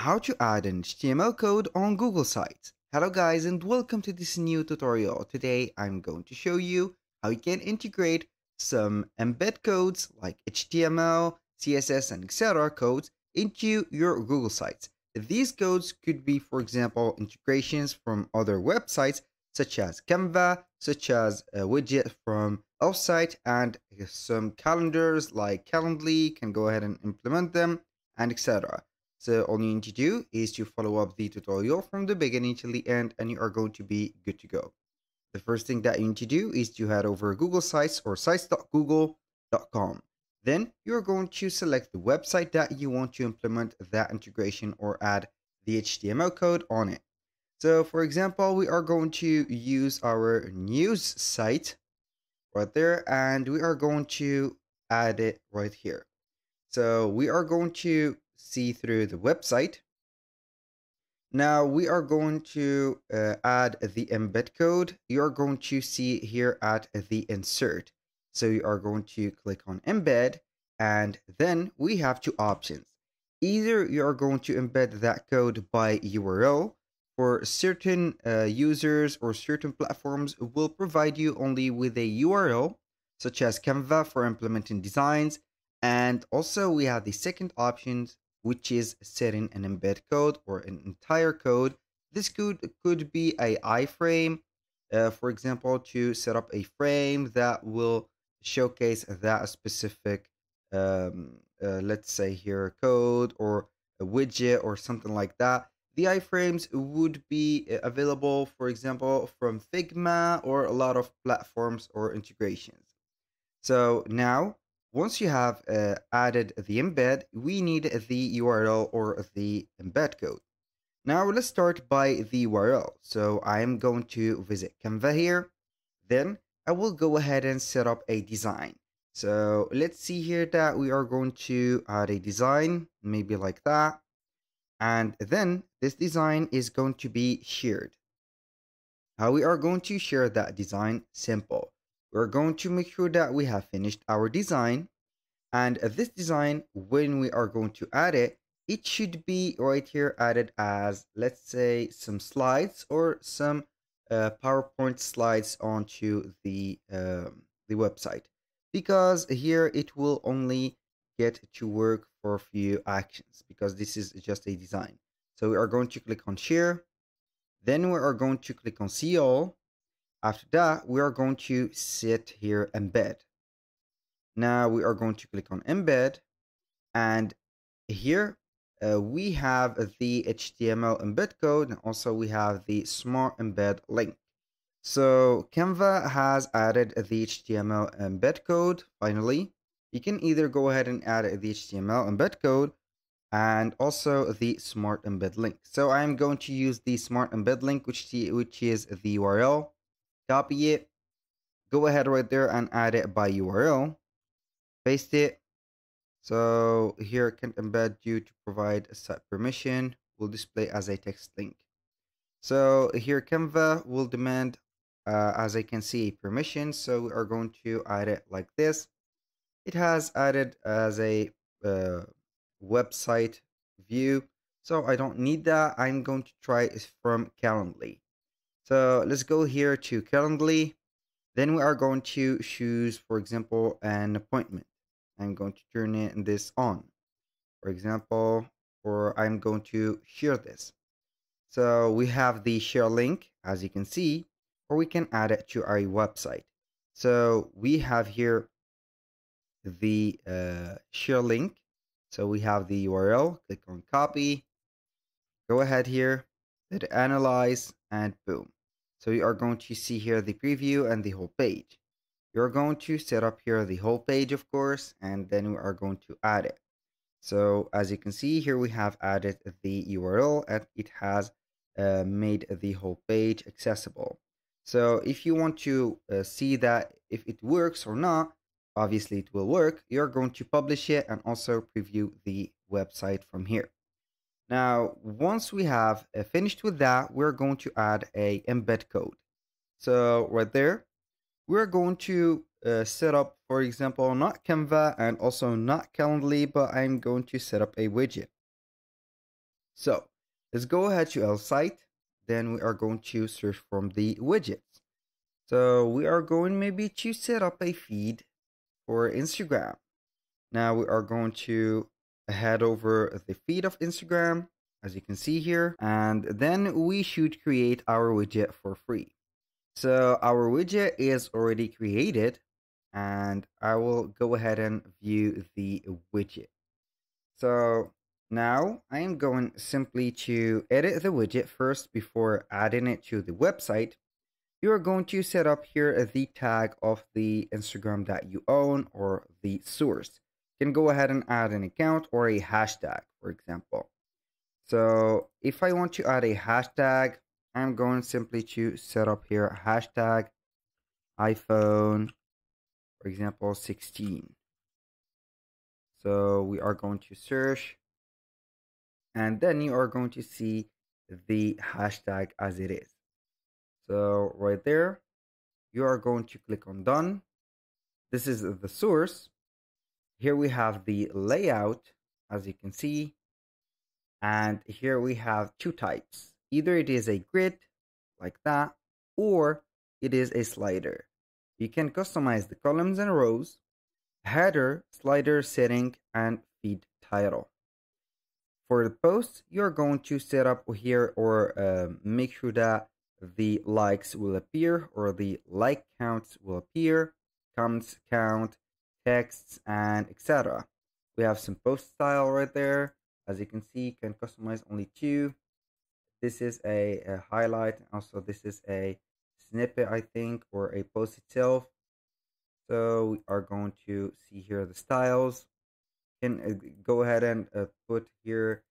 how to add an HTML code on Google Sites. Hello guys and welcome to this new tutorial. Today I'm going to show you how you can integrate some embed codes like HTML, CSS and etc codes into your Google Sites. These codes could be for example integrations from other websites such as Canva, such as a widget from Elfsight and some calendars like Calendly can go ahead and implement them and etc. So all you need to do is to follow up the tutorial from the beginning to the end and you are going to be good to go. The first thing that you need to do is to head over Google Sites or sites.google.com. Then you're going to select the website that you want to implement that integration or add the HTML code on it. So for example, we are going to use our news site right there and we are going to add it right here. So we are going to see through the website. Now we are going to uh, add the embed code. You are going to see here at the insert. So you are going to click on embed and then we have two options. Either you are going to embed that code by URL for certain uh, users or certain platforms will provide you only with a URL such as Canva for implementing designs and also we have the second option which is setting an embed code or an entire code. This could could be a iframe, uh, for example, to set up a frame that will showcase that specific, um, uh, let's say here, code or a widget or something like that. The iframes would be uh, available, for example, from Figma or a lot of platforms or integrations. So now once you have uh, added the embed, we need the URL or the embed code. Now let's start by the URL. So I'm going to visit Canva here. Then I will go ahead and set up a design. So let's see here that we are going to add a design, maybe like that. And then this design is going to be shared. How we are going to share that design? Simple we're going to make sure that we have finished our design. And this design when we are going to add it it should be right here added as let's say some slides or some uh, PowerPoint slides onto the um, the website. Because here it will only get to work for a few actions because this is just a design. So we are going to click on share. Then we are going to click on see all after that, we are going to sit here embed. Now we are going to click on embed and here uh, we have the HTML embed code and also we have the smart embed link. So Canva has added the HTML embed code finally. You can either go ahead and add the HTML embed code and also the smart embed link. So I'm going to use the smart embed link which, which is the URL copy it, go ahead right there and add it by URL, paste it. So here can embed you to provide a set permission will display as a text link. So here Canva will demand, uh, as I can see, permission. So we are going to add it like this. It has added as a uh, website view. So I don't need that. I'm going to try it from Calendly. So let's go here to Calendly. Then we are going to choose, for example, an appointment. I'm going to turn it, this on. For example, or I'm going to share this. So we have the share link, as you can see, or we can add it to our website. So we have here the uh, share link. So we have the URL, click on copy, go ahead here, hit analyze, and boom. So you are going to see here the preview and the whole page. You're going to set up here the whole page, of course, and then we are going to add it. So as you can see here, we have added the URL and it has uh, made the whole page accessible. So if you want to uh, see that if it works or not, obviously it will work, you're going to publish it and also preview the website from here. Now, once we have uh, finished with that, we're going to add a embed code. So right there, we're going to uh, set up, for example, not Canva and also not Calendly, but I'm going to set up a widget. So let's go ahead to our site. Then we are going to search from the widgets. So we are going maybe to set up a feed for Instagram. Now we are going to head over the feed of Instagram as you can see here and then we should create our widget for free. So our widget is already created and I will go ahead and view the widget. So now I am going simply to edit the widget first before adding it to the website. You are going to set up here the tag of the Instagram that you own or the source. Can go ahead and add an account or a hashtag, for example. So if I want to add a hashtag, I'm going simply to set up here hashtag iPhone, for example, 16. So we are going to search and then you are going to see the hashtag as it is. So right there, you are going to click on done. This is the source. Here we have the layout, as you can see. And here we have two types. Either it is a grid, like that, or it is a slider. You can customize the columns and rows, header, slider setting, and feed title for the posts, you're going to set up here or uh, make sure that the likes will appear or the like counts will appear comments count texts and etc we have some post style right there. As you can see you can customize only two. This is a, a highlight also this is a snippet i think or a post itself. So we are going to see here the styles. Can uh, go ahead and uh, put here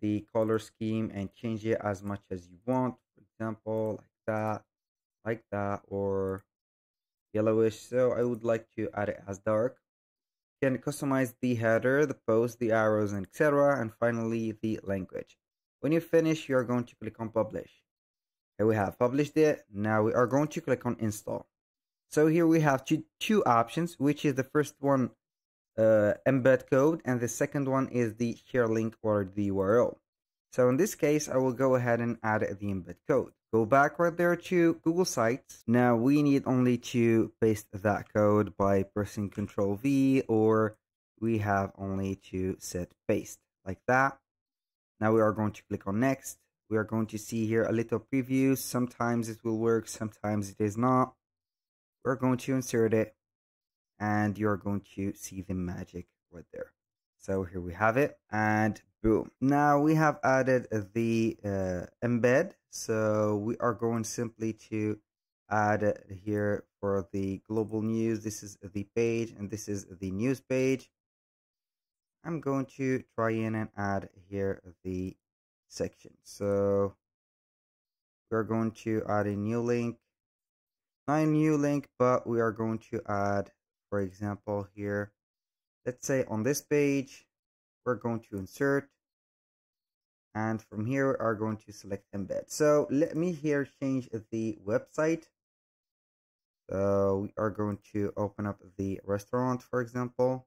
the color scheme and change it as much as you want. For example like that like that or yellowish so i would like to add it as dark. You can customize the header the post the arrows and etc and finally the language. When you finish you are going to click on publish. Here we have published it. Now we are going to click on install. So here we have two, two options which is the first one uh, embed code and the second one is the share link or the URL. So in this case, I will go ahead and add the embed code. Go back right there to Google Sites. Now we need only to paste that code by pressing Control V or we have only to set paste like that. Now we are going to click on next. We are going to see here a little preview. Sometimes it will work, sometimes it is not. We're going to insert it and you're going to see the magic right there. So here we have it and boom. Now we have added the uh, embed. So we are going simply to add here for the global news. This is the page and this is the news page. I'm going to try in and add here the section. So we're going to add a new link. Not a new link, but we are going to add for example here let's say on this page we're going to insert. And from here we are going to select embed. So let me here change the website. So we are going to open up the restaurant for example.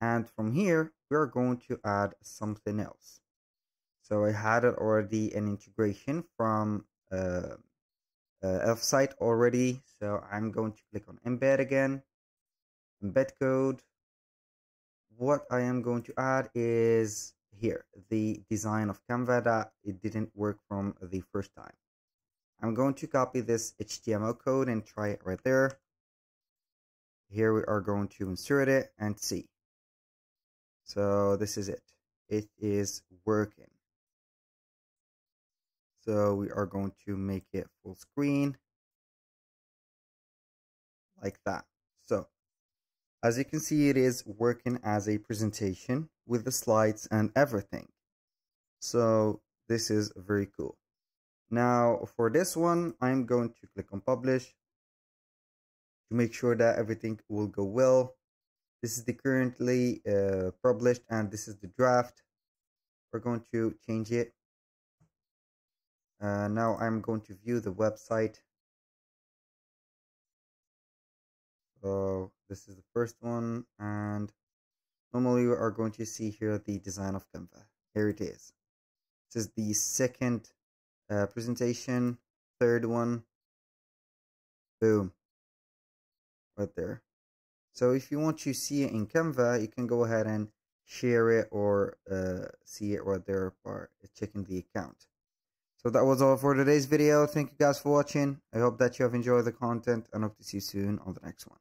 And from here we are going to add something else. So i had it already an integration from uh, uh, Elfsight already. So i'm going to click on embed again. Embed code what I am going to add is here the design of Canva that it didn't work from the first time. I'm going to copy this HTML code and try it right there. Here we are going to insert it and see. So this is it. It is working. So we are going to make it full screen like that as you can see, it is working as a presentation with the slides and everything. So this is very cool. Now for this one, I'm going to click on publish to make sure that everything will go well. This is the currently uh, published and this is the draft. We're going to change it. Uh, now I'm going to view the website. So this is the first one and normally we are going to see here the design of Canva. Here it is. This is the second uh, presentation, third one. Boom. Right there. So if you want to see it in Canva, you can go ahead and share it or uh, see it right there by checking the account. So that was all for today's video. Thank you guys for watching. I hope that you have enjoyed the content and hope to see you soon on the next one.